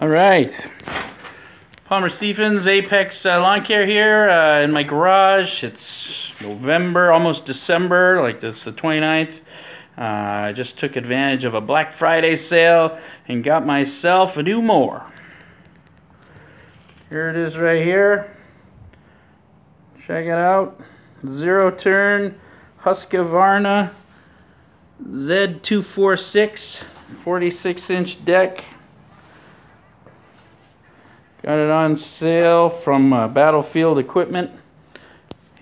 All right. Palmer Stephens Apex uh, Lawn Care here uh, in my garage. It's November, almost December, like this the 29th. Uh, I just took advantage of a Black Friday sale and got myself a new mower. Here it is right here. Check it out. Zero turn Husqvarna Z246 46 inch deck. Got it on sale from uh, Battlefield Equipment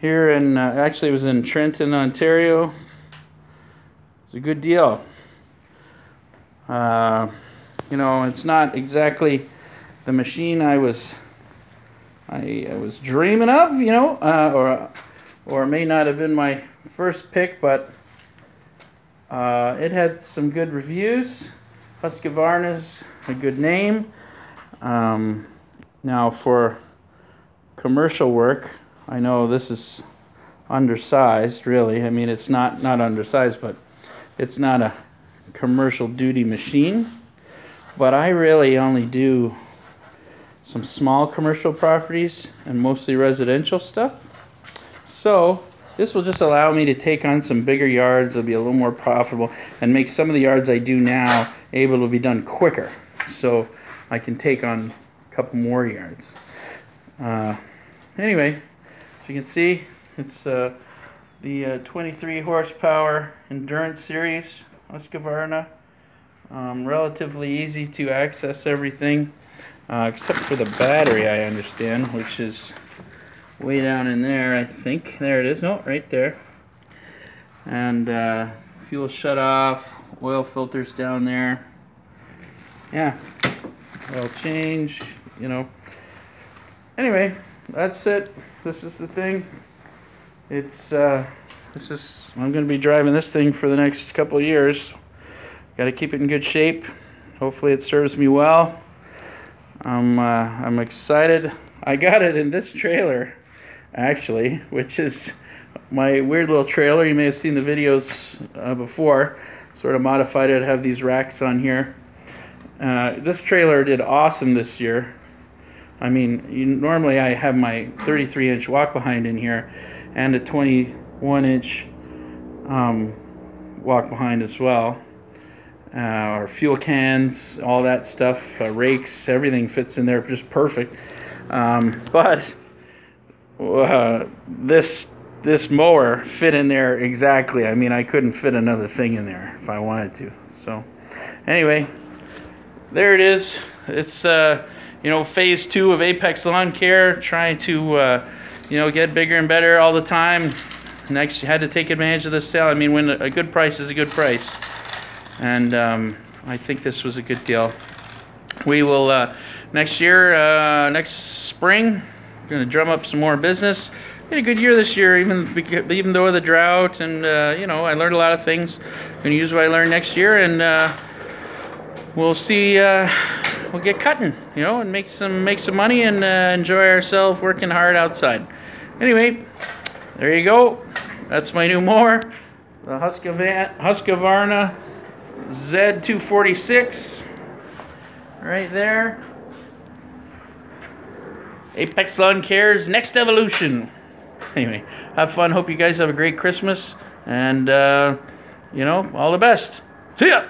here in, uh, actually it was in Trenton, Ontario. It's a good deal. Uh, you know, it's not exactly the machine I was I, I was dreaming of, you know, uh, or or may not have been my first pick, but uh, it had some good reviews. Husqvarna's a good name. Um, now for commercial work, I know this is undersized, really. I mean, it's not not undersized, but it's not a commercial duty machine. But I really only do some small commercial properties and mostly residential stuff. So this will just allow me to take on some bigger yards. It'll be a little more profitable and make some of the yards I do now able to be done quicker. So I can take on couple more yards. Uh, anyway, as you can see, it's uh, the uh, 23 horsepower endurance series Husqvarna. Um, relatively easy to access everything, uh, except for the battery, I understand, which is way down in there, I think. There it is. No, right there. And uh, fuel shut off, oil filters down there. Yeah, oil change, you know. Anyway, that's it. This is the thing. It's, uh, this is, I'm going to be driving this thing for the next couple years. Got to keep it in good shape. Hopefully it serves me well. I'm, uh, I'm excited. I got it in this trailer actually, which is my weird little trailer. You may have seen the videos uh, before. Sort of modified it, have these racks on here. Uh, this trailer did awesome this year. I mean, you, normally I have my 33 inch walk behind in here and a 21 inch um, walk behind as well. Uh, our fuel cans, all that stuff, uh, rakes, everything fits in there just perfect. Um, but uh, this this mower fit in there exactly. I mean, I couldn't fit another thing in there if I wanted to. So, anyway, there it is. It's uh, you know phase two of Apex Lawn Care, trying to uh, you know get bigger and better all the time. Next, you had to take advantage of this sale. I mean, when a good price is a good price, and um, I think this was a good deal. We will uh, next year, uh, next spring going to drum up some more business. Had a good year this year, even even though of the drought, and uh, you know I learned a lot of things. Going to use what I learned next year, and uh, we'll see. Uh, we'll get cutting, you know, and make some make some money and uh, enjoy ourselves working hard outside. Anyway, there you go. That's my new mower, the Husqvarna Z246, right there. Apex Lawn Care's next evolution. Anyway, have fun. Hope you guys have a great Christmas. And, uh, you know, all the best. See ya!